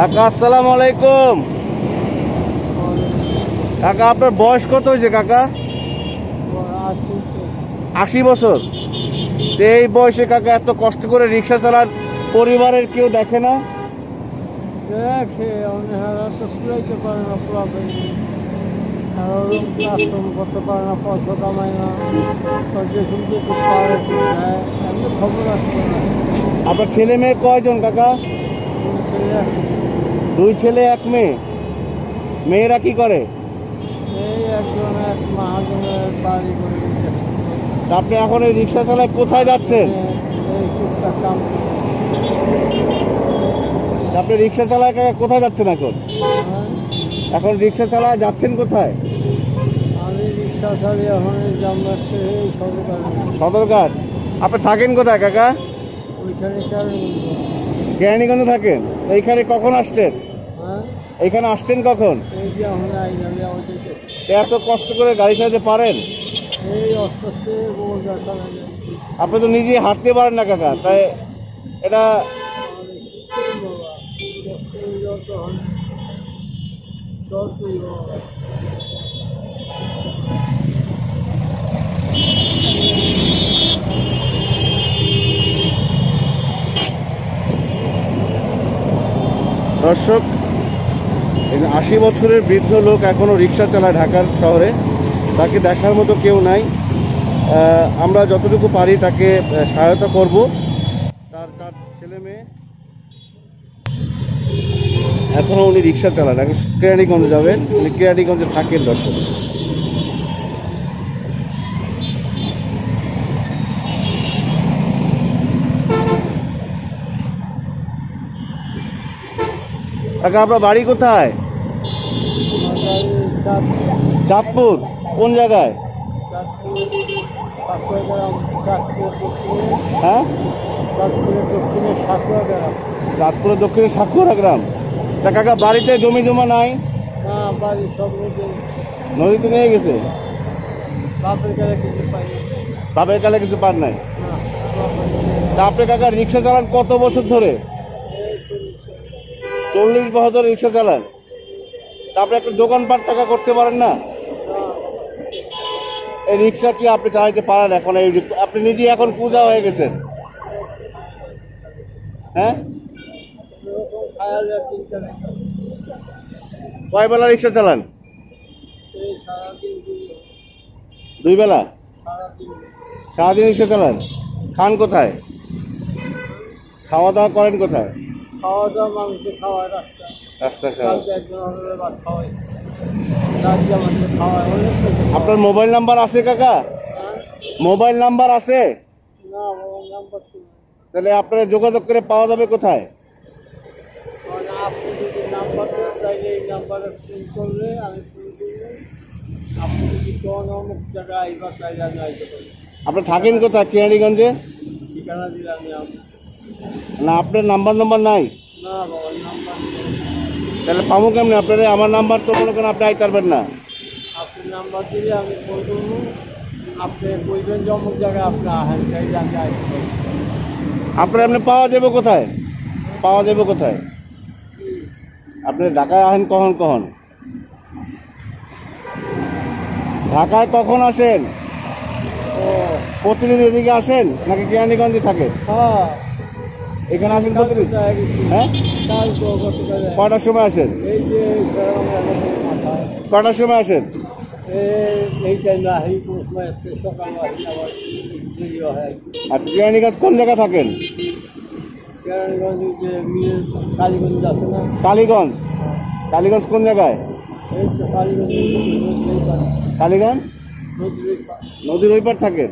কাকা আসসালামু আলাইকুম। কাকা আপনার বয়স কত হয়েছে কাকা? আশি বছর। তো এই বয়সে কাকা এত কষ্ট করে রিক্সা চালান পরিবারের কেউ দেখে না? আপনার ছেলে মেয়ে কয়জন কাকা? দুই ছেলে এক মেয়ে। মেয়েরা কি করে? এই একজন এক মহাজনের বাড়ি তা আপনি এখন এই রিক্সা চালায় কোথায় যাচ্ছেন? আপনি রিক্সা চালায় কাকা কোথায় যাচ্ছেন এখন? হ্যাঁ। এখন রিক্সা চালায় যাচ্ছেন কোথায়? সদরঘাট। আপনি থাকেন কোথায় কাকা? কেরানীগঞ্জে। থাকেন। এইখানে কখন আসছেন? হ্যাঁ। এইখানে আসছেন কখন? এখন এত কষ্ট করে গাড়ি চালাতে পারেন? আপনি তো নিজেই হাঁটতে পারেন না কাকা তাই এটা দর্শক আশি বছরের বৃদ্ধ লোক এখনও রিক্সা চালায় ঢাকার শহরে। তাকে দেখার মতো কেউ নাই। আমরা যতটুকু পারি তাকে সহায়তা করব। তার তার ছেলে মেয়ে। এখনও উনি রিক্সা চালান এখন কেরানীগঞ্জে যাবেন উনি কেরানীগঞ্জে থাকেন দর্শক। আপনার বাড়ি কোথায়? চাঁদপুর। কোন জায়গায়? হ্যাঁ? চাঁদপুরের দক্ষিণে সাকুরা গ্রাম। তা কাকা, বাড়িতে জমি জমা নাই? নদীতে নিয়ে গেছে? বাপের কালে কিছু পার নাই? তা আপনি কাকা, রিক্সা চালান কত বছর ধরে? চল্লিশ বছর রিক্সা চালান? আপনি একটা দোকানপাট টাকা করতে পারেন না? এই রিক্সা কি আপনি চালাইতে পারেন এখন এই আপনি নিজেই এখন পূজা হয়ে গেছেন। হ্যাঁ? কয় বেলা রিক্সা চালান? দুই বেলা? সারাদিন রিক্সা চালান। খান কোথায়? খাওয়া দাওয়া করেন কোথায়? খাওয়া দাওয়া, মাংস খাওয়া রাস্তা রাস্তা খাওয়া আপনার মোবাইল নাম্বার আছে কাকা? হ্যাঁ? মোবাইল নাম্বার আছে? তাহলে আপনারা যোগাযোগ করে পাওয়া যাবে কোথায়? আপনি থাকেন কোথায়? কেরানীগঞ্জে? না আপনার নাম্বার নাম্বার নাই? না নাম্বার নেই। তাহলে পাবো কেমনি? আপনারা আমার নাম্বার তো মনে করেন আপনি আইতে পারবেন না। আপনি নাম্বার দিলে আমি ফোন করব আপনি যে অমুক জায়গায় আপনি আহেন আপনার এমনি পাওয়া যাবে কোথায়? পাওয়া যাবে কোথায়? আপনি ঢাকায় আহেন কখন কখন? ঢাকায় কখন আসেন? প্রতিদিন এদিকে আসেন নাকি কেরানীগঞ্জে থাকে হ্যাঁ। এখানে আসেন হ্যাঁ? কটার সময় আসেন? কটার সময় আসেন? আচ্ছা কেরানীগঞ্জ কোন জায়গায় থাকেন? কালীগঞ্জ। কালীগঞ্জ কোন জায়গায়? কালীগঞ্জ? নদীর ওই পার থাকেন?